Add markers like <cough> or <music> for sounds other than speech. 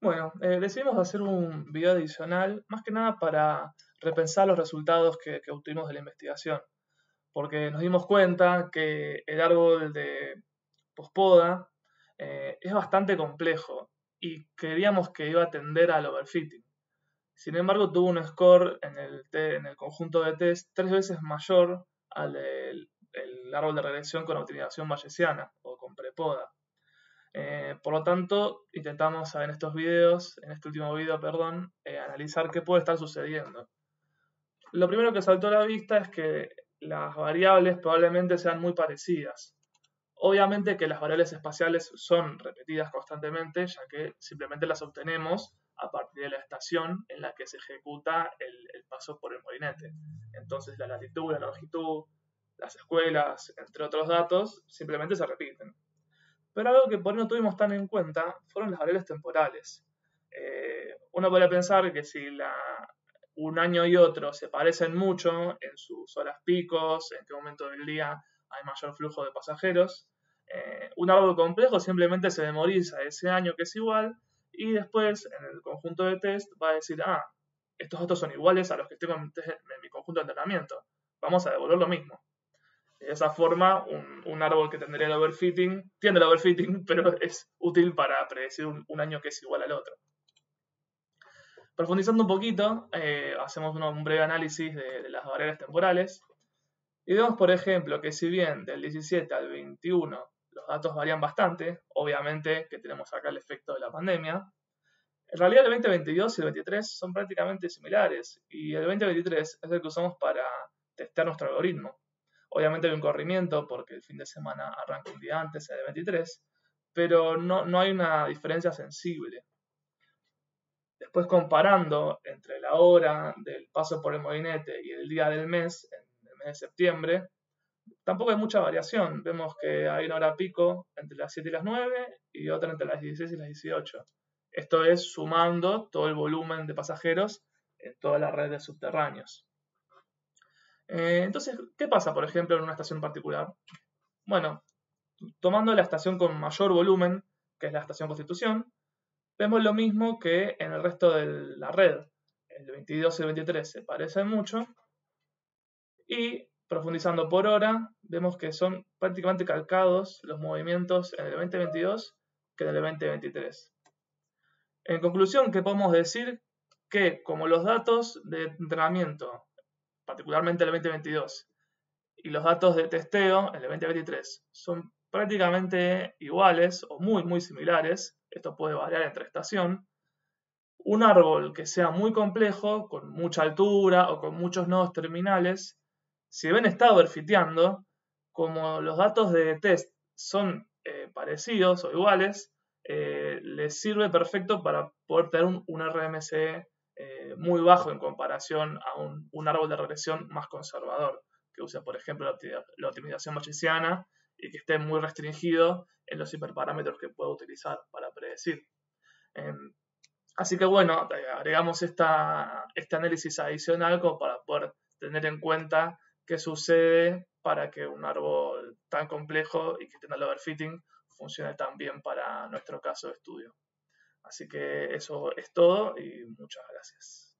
Bueno, eh, decidimos hacer un video adicional, más que nada para repensar los resultados que, obtuvimos de la investigación, porque nos dimos cuenta que el árbol de pospoda eh, es bastante complejo y creíamos que iba a tender al overfitting. Sin embargo, tuvo un score en el, en el conjunto de test tres veces mayor al del árbol de regresión con optimización bayesiana o con prepoda. Eh, por lo tanto, intentamos en estos videos, en este último video, perdón, eh, analizar qué puede estar sucediendo. Lo primero que saltó a la vista es que las variables probablemente sean muy parecidas. Obviamente que las variables espaciales son repetidas constantemente, ya que simplemente las obtenemos a partir de la estación en la que se ejecuta el, paso por el molinete. Entonces la latitud, la longitud, las escuelas, entre otros datos, simplemente se repiten. Pero algo que por ahí no tuvimos tan en cuenta fueron las variables temporales. Eh, uno podría pensar que si un año y otro se parecen mucho en sus horas picos, en qué momento del día hay mayor flujo de pasajeros, eh, un árbol complejo simplemente se memoriza ese año que es igual y después en el conjunto de test va a decir, ah, estos datos son iguales a los que tengo en mi conjunto de entrenamiento. Vamos a devolver lo mismo. Esa forma, un, árbol que tendría el overfitting, tiene el overfitting, <laughs> pero es útil para predecir un, año que es igual al otro. Profundizando un poquito, eh, hacemos un breve análisis de, las variables temporales y vemos, por ejemplo, que si bien del 17 al 21 los datos varían bastante, obviamente que tenemos acá el efecto de la pandemia, en realidad el 2022 y el 23 son prácticamente similares y el 2023 es el que usamos para testear nuestro algoritmo. Obviamente hay un corrimiento porque el fin de semana arranca un día antes, el 23, pero no, hay una diferencia sensible. Después comparando entre la hora del paso por el molinete y el día del mes, en el mes de septiembre, tampoco hay mucha variación. Vemos que hay una hora pico entre las 7 y las 9 y otra entre las 16 y las 18. Esto es sumando todo el volumen de pasajeros en toda la red de subterráneos. Eh, entonces, ¿qué pasa, por ejemplo, en una estación particular? Bueno, tomando la estación con mayor volumen, que es la estación Constitución, vemos lo mismo que en el resto de la red. El 22 y el 23 se parecen mucho. Y profundizando por hora, vemos que son prácticamente calcados los movimientos en el 2022 que en el 2023. En conclusión, ¿qué podemos decir? Que como los datos de entrenamiento particularmente el 2022, y los datos de testeo, el 2023, son prácticamente iguales o muy, muy similares, esto puede variar entre estación, un árbol que sea muy complejo, con mucha altura o con muchos nodos terminales, si bien está overfiteando, como los datos de test son eh, parecidos o iguales, eh, les sirve perfecto para poder tener un, un RMC eh, muy bajo en comparación a un, árbol de regresión más conservador, que usa, por ejemplo, la, optimización bayesiana y que esté muy restringido en los hiperparámetros que pueda utilizar para predecir. Em, así que bueno, agregamos esta, este análisis adicional como para poder tener en cuenta qué sucede para que un árbol tan complejo y que tenga el overfitting funcione tan bien para nuestro caso de estudio. Así que eso es todo y muchas gracias.